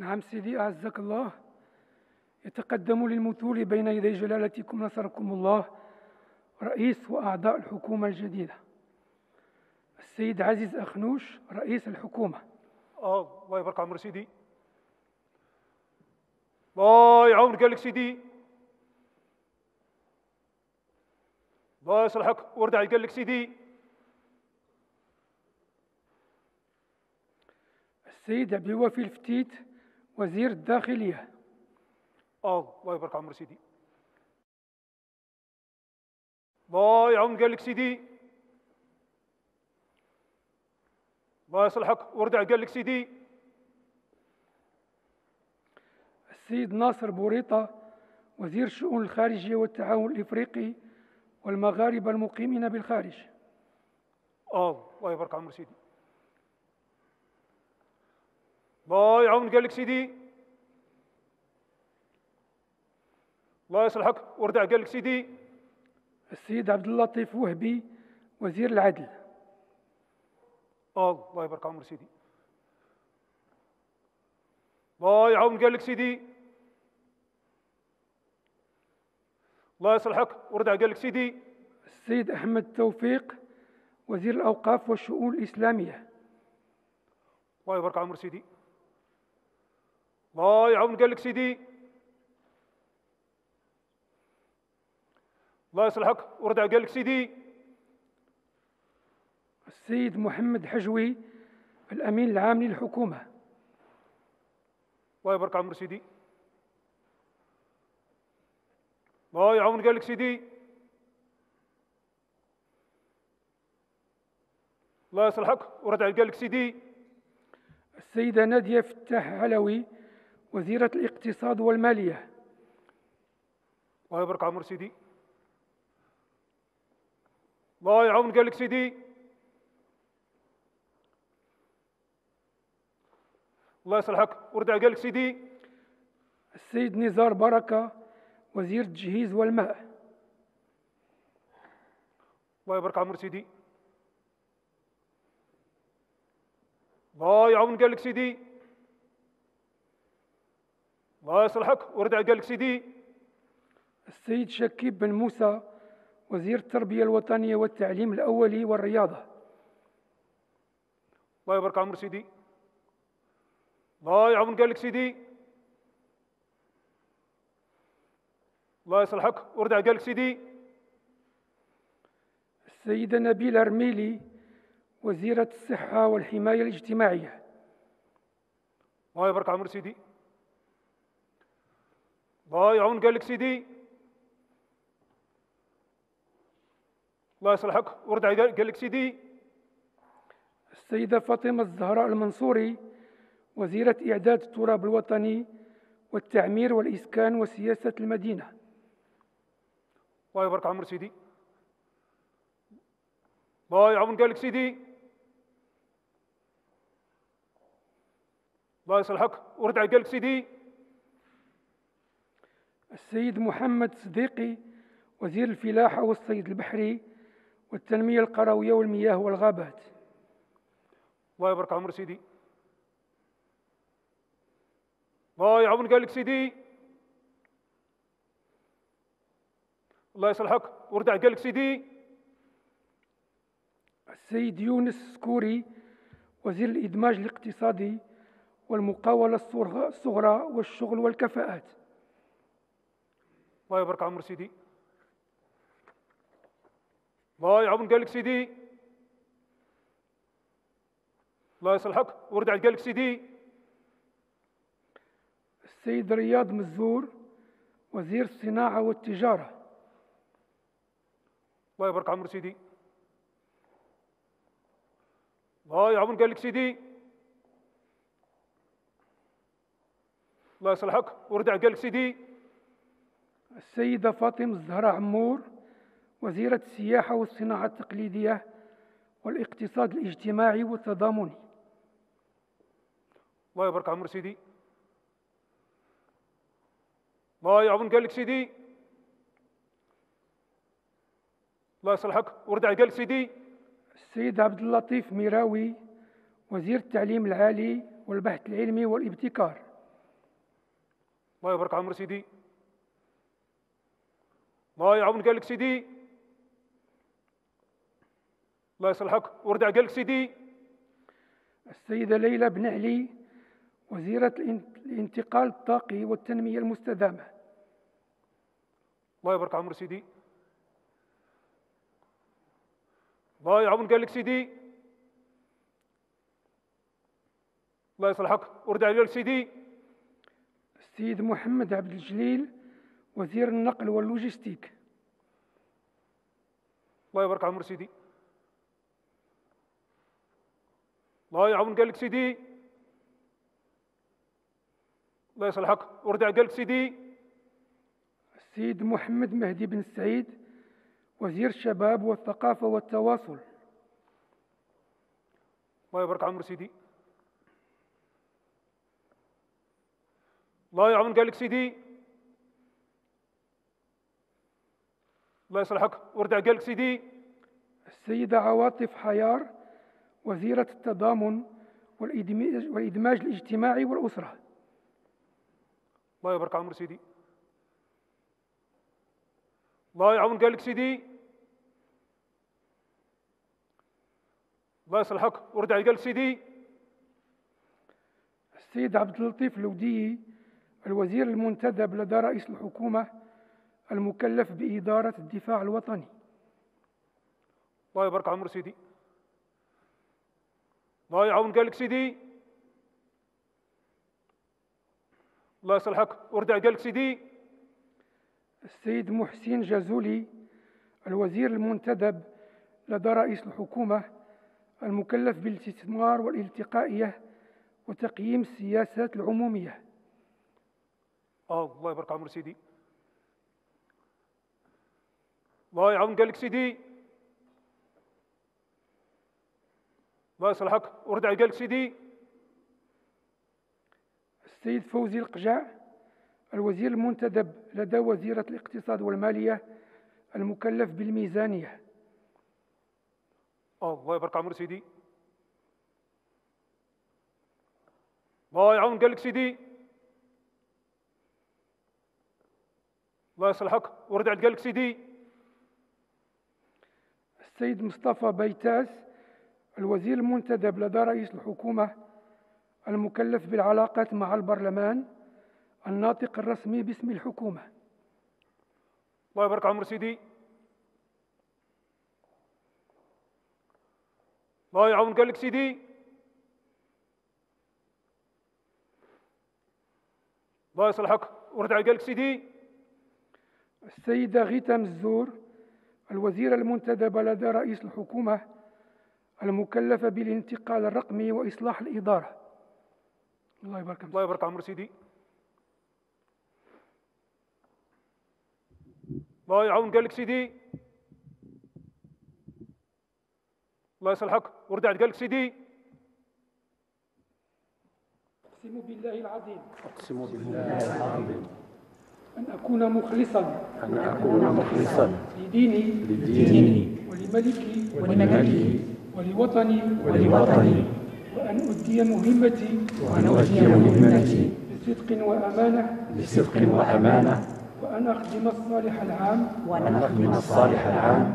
نعم سيدي أعزك الله. يتقدم للمثول بين يدي جلالتكم نصركم الله رئيس وأعضاء الحكومة الجديدة. السيد عزيز أخنوش رئيس الحكومة. آه الله يبارك عمر سيدي. الله يعاونك قال لك سيدي. الله يصلحك ورد على قال لك سيدي. السيد عبد الوفي الفتيت وزير الداخلية. آه الله يبارك عمر سيدي. الله يعاون قال لك سيدي. الله يصلحك. ورد على قال لك سيدي. السيد ناصر بوريطة وزير الشؤون الخارجية والتعاون الإفريقي والمغاربة المقيمين بالخارج. آه الله يبارك عمر سيدي. الله يعاون قال لك سيدي. الله يصلحك ورد على قال لك سيدي. السيد عبد اللطيف وهبي وزير العدل. الله يبارك عمر سيدي. الله يعاون قال لك سيدي. الله يصلحك ورد على قال لك سيدي. السيد أحمد توفيق وزير الأوقاف والشؤون الإسلامية. الله يبارك عمر سيدي. الله يعاون قال لك سيدي. الله يصلحك ورد قال لك سيدي. السيد محمد حجوي الأمين العام للحكومة. الله يبارك عمر سيدي. الله يعاون قال لك سيدي. الله يصلحك ورد قال لك سيدي. السيدة نادية فتاح علوي وزيرة الاقتصاد والمالية. الله يبارك عمر سيدي. الله يعاون قال لك سيدي. الله يصلحك. ورد على قال لك سيدي. السيد نزار بركة وزير التجهيز والماء. الله يبارك عمر سيدي. الله يعاون قال لك سيدي. الله يصلحك. ورد على قال لك سيدي. السيد شكيب بن موسى وزير التربية الوطنية والتعليم الأولي والرياضة. الله يبارك عمر سيدي. الله يعاون قال لك سيدي. الله يصلحك. ورد على قال لك سيدي. السيدة نبيلة رميلي وزيرة الصحة والحماية الاجتماعية. الله يبارك عمر سيدي. الله يعاون قال لك سيدي. الله يصلحك. ورد على قال لك سيدي. السيدة فاطمة الزهراء المنصوري وزيرة إعداد التراب الوطني والتعمير والإسكان وسياسة المدينة. الله يبارك عمر سيدي. الله يعاون قال لك سيدي. الله يصلحك. ورد على قال لك سيدي. السيد محمد صديقي وزير الفلاحة والصيد البحري والتنمية القروية والمياه والغابات. الله يبارك عمر سيدي. الله يعاون قال لك سيدي. الله يصلحك ورد على قال لك سيدي. السيد يونس سكوري وزير الإدماج الاقتصادي والمقاولة الصغرى والشغل والكفاءات. الله يبارك عمر سيدي. الله يعاون قال لك سيدي الله يصلحك ورد على قال لك سيدي السيد رياض مزور وزير الصناعة والتجارة. الله يبارك عمر سيدي الله يعاون قال لك سيدي الله يصلحك ورد على قال لك سيدي السيدة فاطمة الزهراء عمور وزيرة السياحة والصناعة التقليدية والاقتصاد الاجتماعي والتضامني. الله يبارك عمر سيدي الله يعاون قال لك سيدي. الله يصلحك. ورد على قال لك سيدي. السيد عبد اللطيف ميراوي وزير التعليم العالي والبحث العلمي والابتكار. الله يبارك عمر سيدي الله يعاون قالك سيدي. الله يصلحك. وردع قالك سيدي. السيدة ليلى بن علي وزيرة الانتقال الطاقي والتنمية المستدامة. الله يبارك عمر سيدي. الله يعاون قالك سيدي. الله يصلحك. وردع قالك سيدي. السيد محمد عبد الجليل وزير النقل واللوجستيك. الله يبارك عمر سيدي. الله يعاون قالك سيدي. الله يصلحك. وردع قالك سيدي. السيد محمد مهدي بن سعيد وزير الشباب والثقافة والتواصل. الله يبارك عمر سيدي. الله يعاون قالك سيدي. الله يصلحك. وردع قالك سيدي. السيدة عواطف حيار وزيرة التضامن والإدماج الاجتماعي والأسرة. الله يبارك عمر سيدي. الله يعاون قالك سيدي. الله يصلحك وردع قالك سيدي. السيد عبد اللطيف الوديي الوزير المنتدب لدى رئيس الحكومة المكلف بإدارة الدفاع الوطني. الله يبارك عمر سيدي. الله يعاون قالك سيدي؟ الله يصلحك. وردع قالك سيدي؟ السيد محسن جازولي الوزير المنتدب لدى رئيس الحكومة المكلف بالاستثمار والالتقائية وتقييم السياسات العمومية. الله يبارك عمر سيدي. الله يعاون قالك سيدي؟ الله يصلحك؟ وردع قالك سيدي. السيد فوزي القجع الوزير المنتدب لدى وزيرة الاقتصاد والمالية المكلف بالميزانية. الله يبارك عمر سيدي. الله يعاون قالك سيدي. الله يصلحك. ورد على قالك سيدي. السيد مصطفى بيتاس الوزير المنتدب لدى رئيس الحكومة المكلف بالعلاقات مع البرلمان الناطق الرسمي باسم الحكومة. الله يبارك عمر سيدي. الله يعاون قالك سيدي. الله يصلحك ورد على قالك سيدي. السيدة غيتا مزور الوزيرة المنتدبة لدى رئيس الحكومة المكلفة بالانتقال الرقمي وإصلاح الإدارة. الله يبارك الله يبارك عمر سيدي. الله يعاون قالك سيدي. الله يصلحك. ورد على قالك سيدي. أقسم بالله العظيم. أقسم بالله العظيم. أن أكون مخلصا. أن أكون مخلصا. لديني. لديني. ولملكي. ولملكي. ولوطني ولوطني. وأن أؤدي مهمتي وأن أؤدي مهمتي. بصدق وأمانة. بصدق وأمانة. وأن أخدم الصالح العام. وأن أخدم الصالح العام.